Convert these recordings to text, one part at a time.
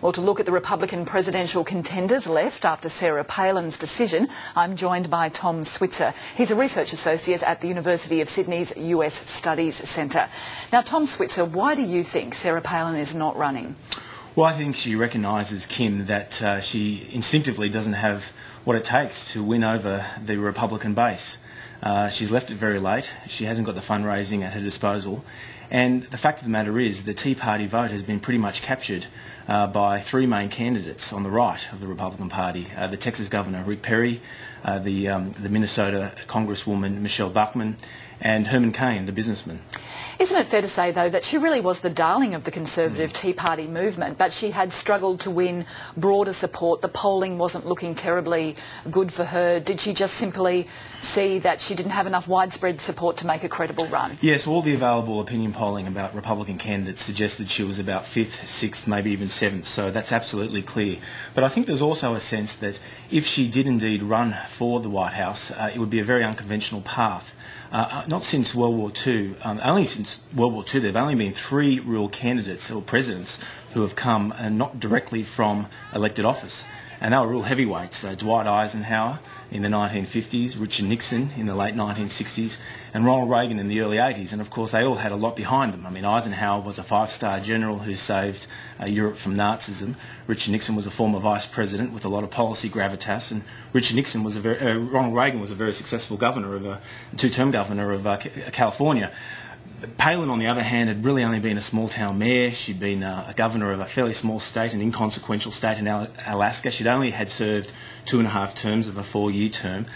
Well, to look at the Republican presidential contenders left after Sarah Palin's decision, I'm joined by Tom Switzer. He's a research associate at the University of Sydney's US Studies Centre. Now, Tom Switzer, why do you think Sarah Palin is not running? Well, I think she recognises, Kim, that uh, she instinctively doesn't have what it takes to win over the Republican base. Uh, she's left it very late. She hasn't got the fundraising at her disposal. And the fact of the matter is, the Tea Party vote has been pretty much captured uh, by three main candidates on the right of the Republican Party uh, the Texas Governor Rick Perry, uh, the, um, the Minnesota Congresswoman Michele Bachmann, and Herman Cain, the businessman. Isn't it fair to say, though, that she really was the darling of the Conservative Tea Party movement, but she had struggled to win broader support? The polling wasn't looking terribly good for her. Did she just simply see that she didn't have enough widespread support to make a credible run? Yes, all the available opinion polling about Republican candidates suggested she was about fifth, sixth, maybe even seventh, so that's absolutely clear. But I think there's also a sense that if she did indeed run for the White House, uh, it would be a very unconventional path. Uh, uh, not since World War II, um, only since World War II, there have only been three real candidates or presidents who have come and not directly from elected office. And they were real heavyweights. Uh, Dwight Eisenhower, in the 1950s, Richard Nixon in the late 1960s, and Ronald Reagan in the early 80s. And of course, they all had a lot behind them. I mean, Eisenhower was a five star general who saved uh, Europe from Nazism. Richard Nixon was a former vice president with a lot of policy gravitas. And Richard Nixon was a very, uh, Ronald Reagan was a very successful governor of a two term governor of uh, California. Palin, on the other hand, had really only been a small town mayor. She'd been uh, a governor of a fairly small state, an inconsequential state in Alaska. She'd only had served two and a half terms of a four year term.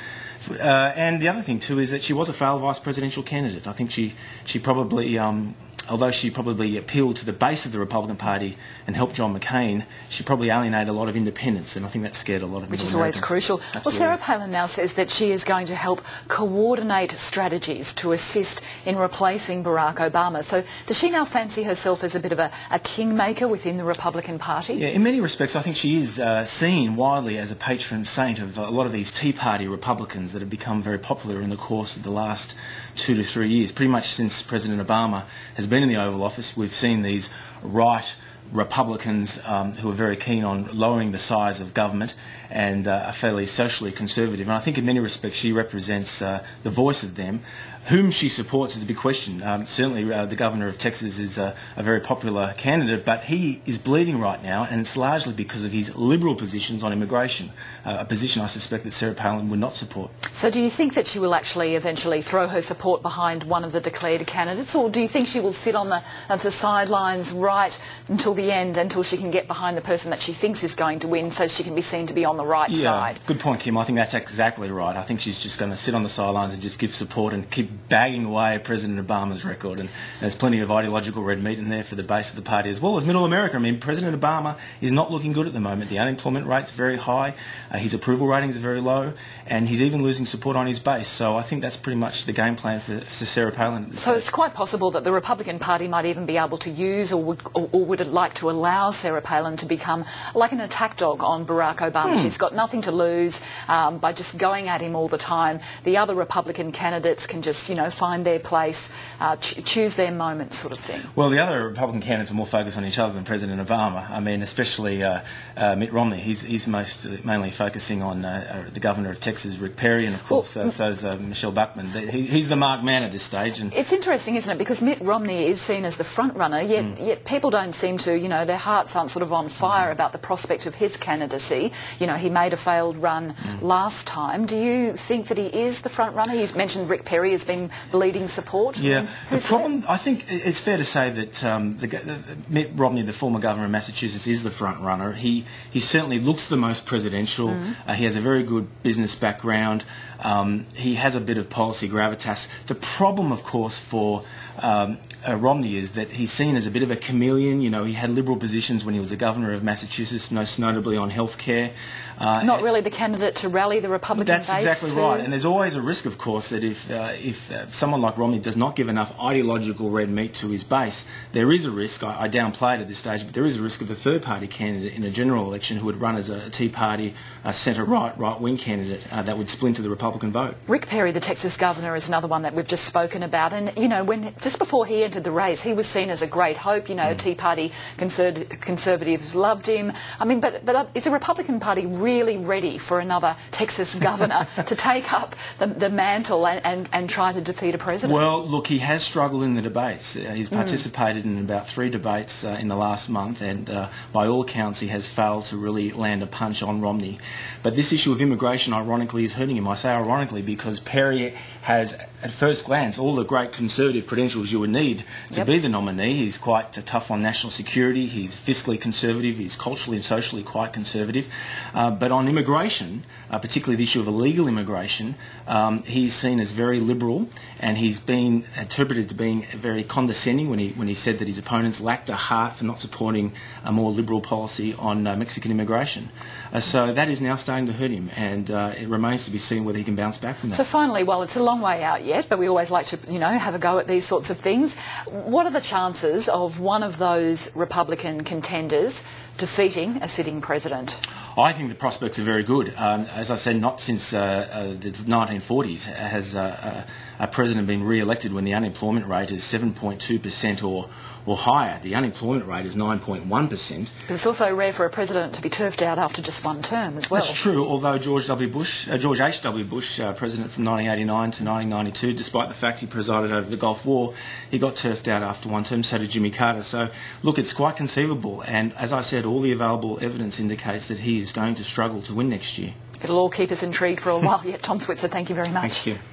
Uh, and the other thing, too, is that she was a failed vice presidential candidate. I think she, she probably um, although she probably appealed to the base of the Republican Party and helped John McCain, she probably alienated a lot of independents, and I think that scared a lot of Which is always crucial. Absolutely. Well, Sarah Palin now says that she is going to help coordinate strategies to assist in replacing Barack Obama. So does she now fancy herself as a bit of a, a kingmaker within the Republican Party? Yeah, in many respects, I think she is uh, seen widely as a patron saint of a lot of these Tea Party Republicans that have become very popular in the course of the last two to three years. Pretty much since President Obama has been in the Oval Office, we've seen these right Republicans um, who are very keen on lowering the size of government and uh, are fairly socially conservative. And I think in many respects she represents uh, the voice of them. Whom she supports is a big question. Um, certainly, uh, the governor of Texas is a, a, very popular candidate, but he is bleeding right now, and it's largely because of his liberal positions on immigration, uh, a position I suspect that Sarah Palin would not support. So, do you think that she will actually eventually throw her support behind one of the declared candidates, or do you think she will sit on the, the sidelines right until the end, until she can get behind the person that she thinks is going to win, so she can be seen to be on the right yeah, side? Good point, Kim. I think that's exactly right. I think she's just going to sit on the sidelines and just give support and keep bagging away at President Obama's record. And there's plenty of ideological red meat in there for the base of the party as well as middle America. I mean, President Obama is not looking good at the moment. The unemployment rate's very high, uh, his approval ratings are very low, and he's even losing support on his base. So I think that's pretty much the game plan for, for Sarah Palin. So it's quite possible that the Republican Party might even be able to use or would, or, or would like to allow Sarah Palin to become like an attack dog on Barack Obama. Hmm. She's got nothing to lose um, by just going at him all the time. The other Republican candidates can just, you know, find their place, uh, ch- choose their moment, sort of thing. Well, the other Republican candidates are more focused on each other than President Obama. I mean, especially uh, uh, Mitt Romney. He's, he's most mainly focusing on uh, uh, the governor of Texas, Rick Perry, and of course, well, uh, so's Michele Bachmann. He, he's the marked man at this stage. And it's interesting, isn't it? Because Mitt Romney is seen as the front runner, yet mm. yet people don't seem to, you know, their hearts aren't sort of on fire mm. about the prospect of his candidacy. You know, he made a failed run mm. last time. Do you think that he is the front runner? You mentioned Rick Perry has been bleeding support. Yeah, the problem, I think it's fair to say that um, the, the, Mitt Romney, the former governor of Massachusetts, is the front runner. He he certainly looks the most presidential. Mm. Uh, he has a very good business background. Um, he has a bit of policy gravitas. The problem, of course, for um, uh, Romney is that he's seen as a bit of a chameleon. You know, he had liberal positions when he was the governor of Massachusetts, most notably on health care. Uh, Not really the candidate to rally the Republican that's base. That's exactly right. And there's always a risk, of course, that if uh, if uh, someone like Romney does not give enough ideological red meat to his base, there is a risk. I, I downplay it at this stage, but there is a risk of a third party candidate in a general election who would run as a Tea Party, a centre right, right wing candidate uh, that would splinter the Republican vote. Rick Perry, the Texas governor, is another one that we've just spoken about. And you know, when just just before he entered the race, he was seen as a great hope. You know, mm. Tea Party conser- conservatives loved him. I mean, but but is the Republican Party really ready for another Texas governor to take up the, the mantle and, and, and try to defeat a president? Well, look, he has struggled in the debates. Uh, he's mm. participated mm. in about three debates uh, in the last month, and uh, by all accounts, he has failed to really land a punch on Romney. But this issue of immigration, ironically, is hurting him. I say ironically because Perry has, at first glance, all the great conservative credentials you would need to yep. be the nominee. He's quite tough on national security. He's fiscally conservative. He's culturally and socially quite conservative. Uh, but on immigration, uh, particularly the issue of illegal immigration, um, he's seen as very liberal, and he's been interpreted to being very condescending when he when he said that his opponents lacked a heart for not supporting a more liberal policy on uh, Mexican immigration. Uh, so that is now starting to hurt him, and uh, it remains to be seen whether he can bounce back from that. So finally, well, it's a long way out yet, but we always like to, you know, have a go at these sorts of things. What are the chances of one of those Republican contenders defeating a sitting president? I think the prospects are very good. Um, as I said, not since uh, uh, the 1940s has uh, uh, a president been re-elected when the unemployment rate is 7.2% or or higher. The unemployment rate is 9.1%. But it's also rare for a president to be turfed out after just one term as well. That's true, although George W. Bush, uh, George H.W. Bush, uh, president from 1989 to 1992, despite the fact he presided over the Gulf War, he got turfed out after one term, so did Jimmy Carter. So, look, it's quite conceivable, and as I said, all the available evidence indicates that he is going to struggle to win next year. It'll all keep us intrigued for a while yet. Tom Switzer, thank you very much. Thank you.